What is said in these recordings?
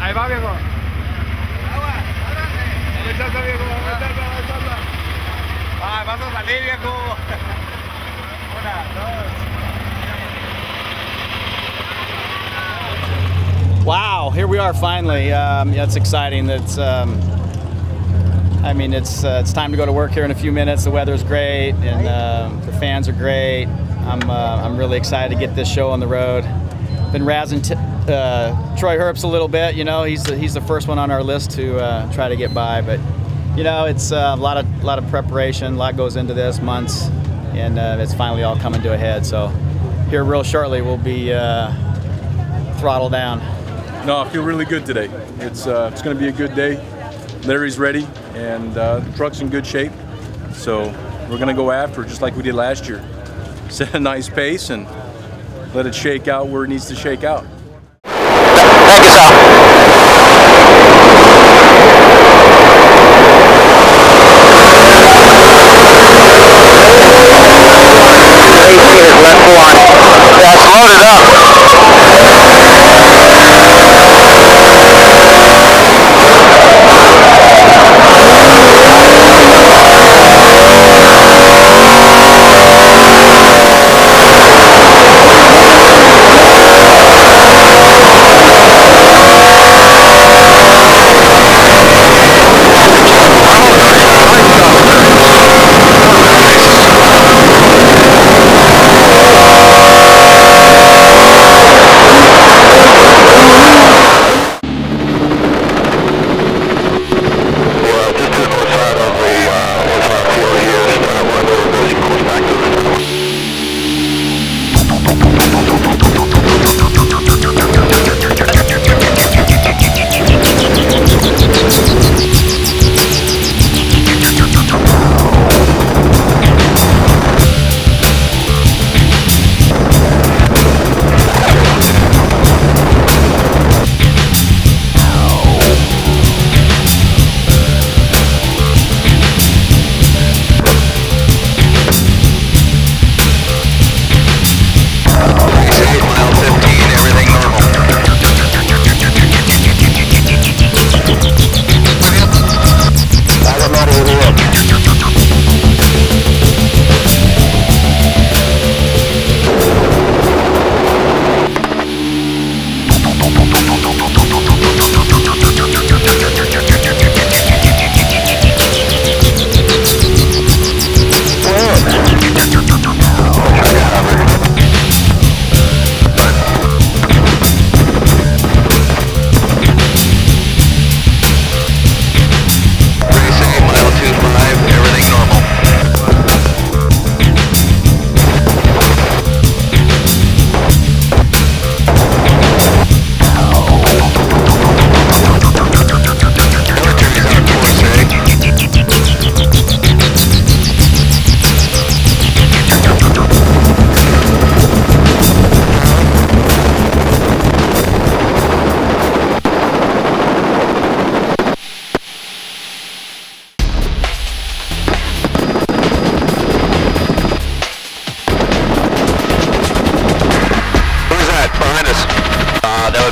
Ahí va, viejo. Viejo. Ah, vas a salir, viejo. Una, dos. Wow, here we are finally. Um, yeah, it's exciting. It's, um, I mean, it's uh, it's time to go to work here in a few minutes. The weather's great, and um the fans are great. I'm uh, I'm really excited to get this show on the road. Been razzing t- uh, Troy Herbst a little bit. You know, he's the, he's the first one on our list to uh, try to get by, but you know, it's uh, a lot of lot of preparation, a lot goes into this, months, and uh, it's finally all coming to a head. So here, real shortly, we'll be uh, throttled down. No, I feel really good today. It's uh, it's going to be a good day. Larry's ready, and the truck's in good shape. So we're going to go after it just like we did last year. Set a nice pace and let it shake out where it needs to shake out.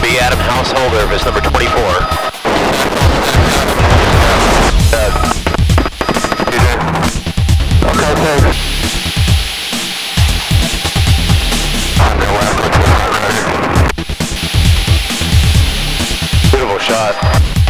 Be Adam Householder his number 24. Uh. Okay. Beautiful shot.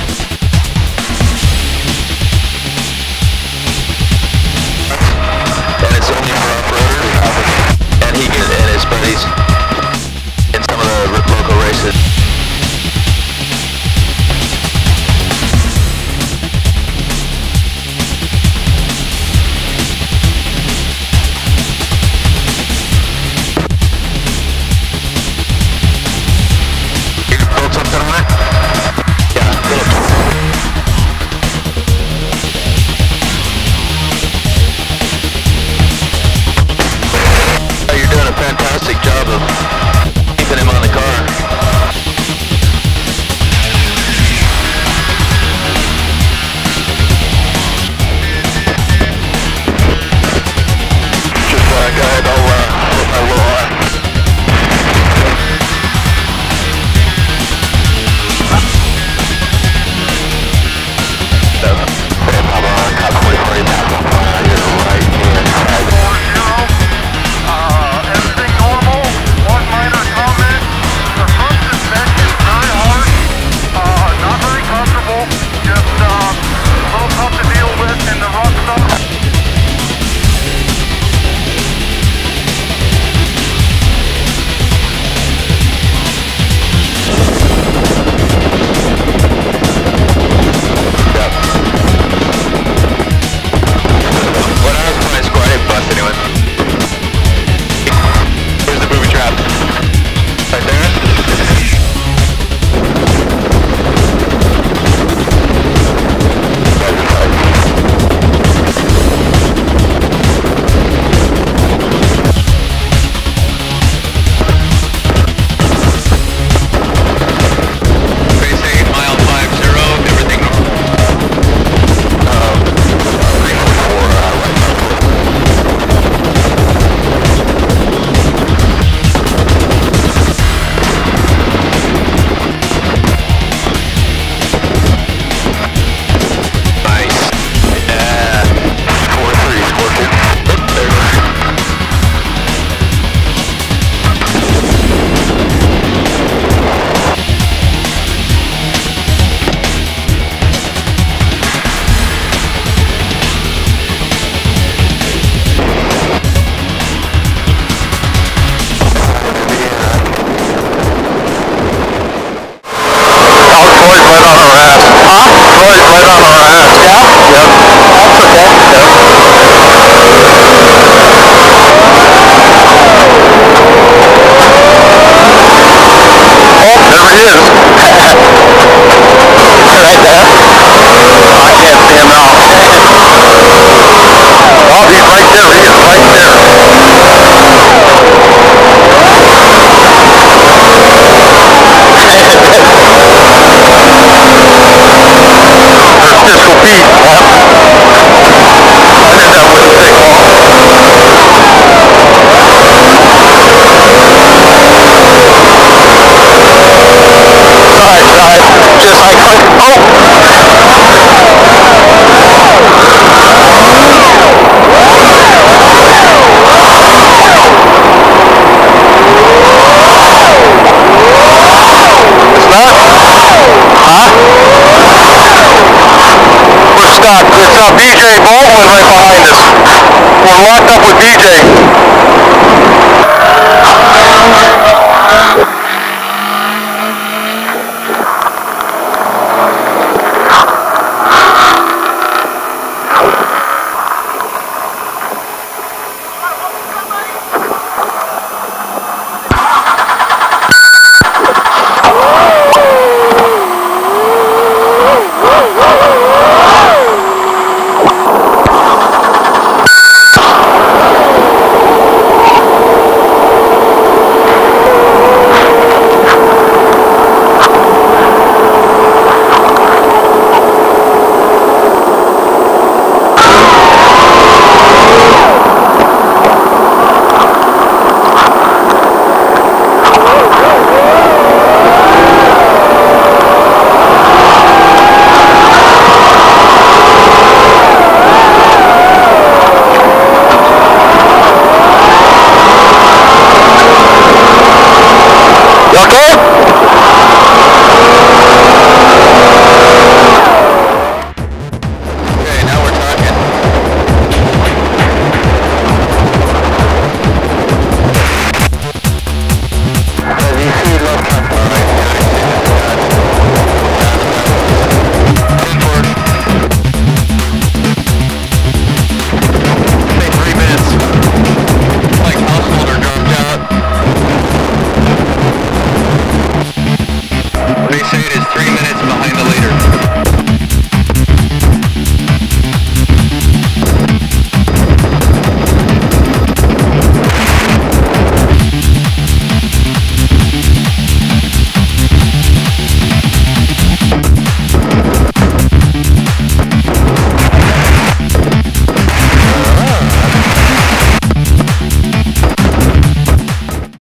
Scott. It's uh, BJ Baldwin right behind us. We're locked up with BJ.